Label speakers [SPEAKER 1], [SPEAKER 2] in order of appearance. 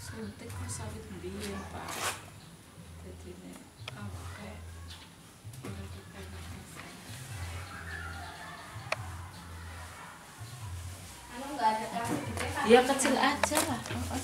[SPEAKER 1] suntik ku sawit biyen Pak.
[SPEAKER 2] Dadi nek awake Ya
[SPEAKER 1] kecil aja lah, oh,